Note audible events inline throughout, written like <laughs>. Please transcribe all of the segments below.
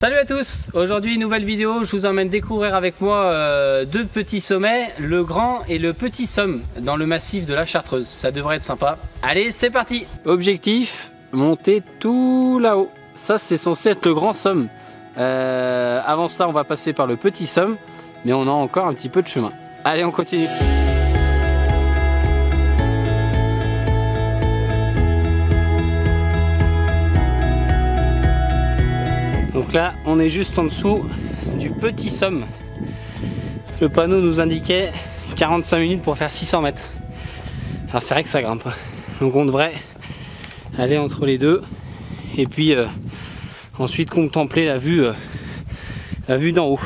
Salut à tous Aujourd'hui nouvelle vidéo, je vous emmène découvrir avec moi euh, deux petits sommets, le grand et le petit somme dans le massif de la Chartreuse. Ça devrait être sympa. Allez, c'est parti Objectif, monter tout là-haut. Ça c'est censé être le grand somme. Euh, avant ça on va passer par le petit somme, mais on a encore un petit peu de chemin. Allez on continue Donc là, on est juste en dessous du petit somme. Le panneau nous indiquait 45 minutes pour faire 600 mètres. Alors c'est vrai que ça grimpe. Donc on devrait aller entre les deux et puis euh, ensuite contempler la vue, euh, la vue d'en haut.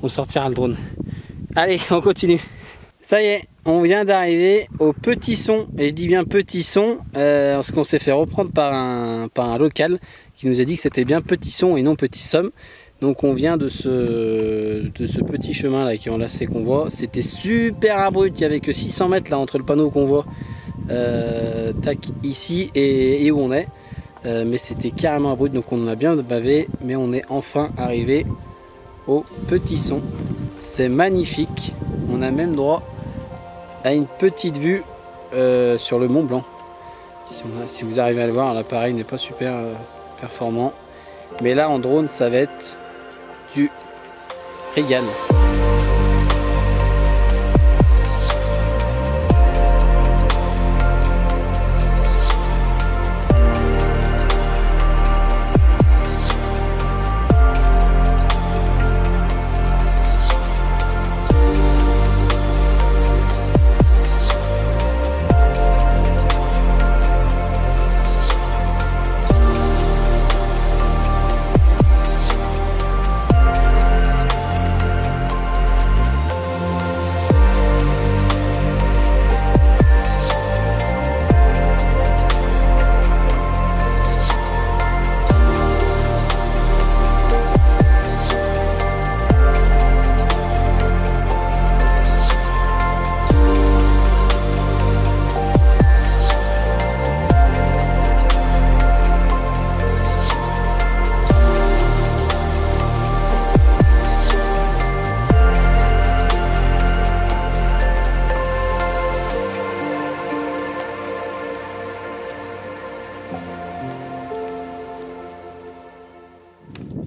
On sortira le drone. Allez, on continue. Ça y est, on vient d'arriver au petit son, et je dis bien petit son, euh, parce qu'on s'est fait reprendre par un, par un local qui nous a dit que c'était bien petit son et non petit somme. Donc on vient de ce, de ce petit chemin là qui enlaçait qu'on voit. C'était super abrupt, il n'y avait que 600 mètres là entre le panneau qu'on voit euh, tac, ici et, où on est. Euh, mais c'était carrément abrupt donc on a bien bavé mais on est enfin arrivé au petit son. C'est magnifique, on a même droit à une petite vue euh, sur le Mont Blanc. Si, vous arrivez à le voir, l'appareil n'est pas super performant. Mais là en drone ça va être du régal.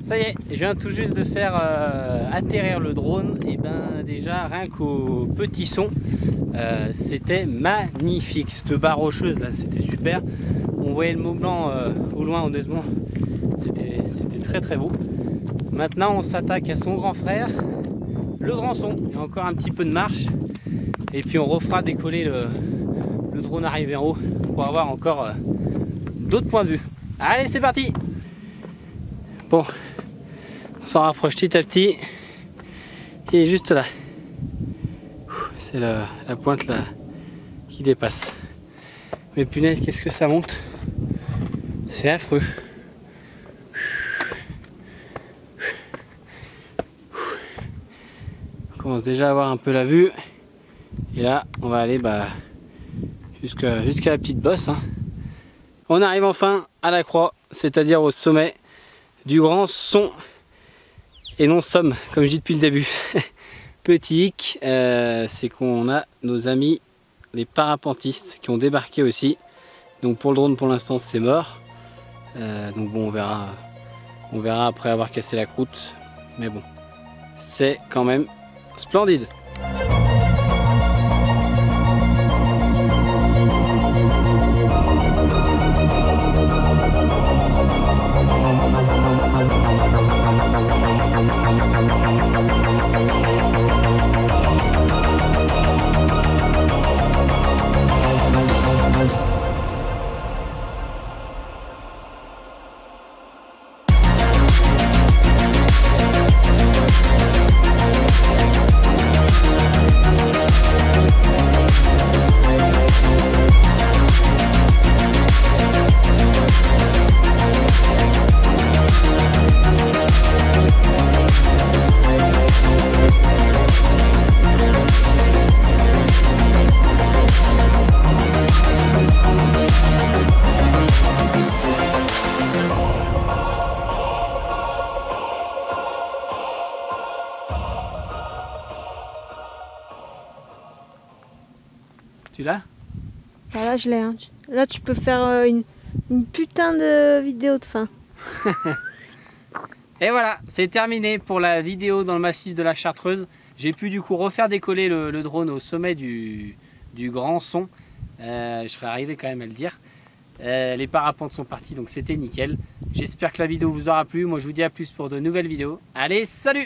Ça y est, je viens tout juste de faire euh, atterrir le drone. Et ben déjà, rien qu'au petit son, euh, c'était magnifique. Cette barre rocheuse là, c'était super. On voyait le Mont Blanc euh, au loin, honnêtement, c'était très très beau. Maintenant, on s'attaque à son grand frère, le grand son. Il y a encore un petit peu de marche. Et puis on refera décoller le, le drone arrivé en haut pour avoir encore d'autres points de vue. Allez, c'est parti Bon, on s'en rapproche petit à petit. Il est juste là. C'est la, pointe là qui dépasse. Mais punaise, qu'est-ce que ça monte? C'est affreux. On commence déjà à avoir un peu la vue. Et là, on va aller bah, jusqu'à la petite bosse. Hein. On arrive enfin à la croix, c'est-à-dire au sommet du grand son et non somme, comme je dis depuis le début. <laughs> Petit hic, euh, c'est qu'on a nos amis les parapentistes qui ont débarqué aussi. Donc pour le drone pour l'instant c'est mort. Euh, donc bon on verra, on verra après avoir cassé la croûte. Mais bon, c'est quand même splendide. Tu l'as? Voilà, je l'ai. Hein. Là, tu peux faire euh, une, une putain de vidéo de fin. <laughs> Et voilà, c'est terminé pour la vidéo dans le massif de la Chartreuse. J'ai pu du coup refaire décoller le, drone au sommet du, grand son. Euh, je serais arrivé quand même à le dire. Euh, les parapentes sont partis, donc c'était nickel. J'espère que la vidéo vous aura plu. Moi, je vous dis à plus pour de nouvelles vidéos. Allez, salut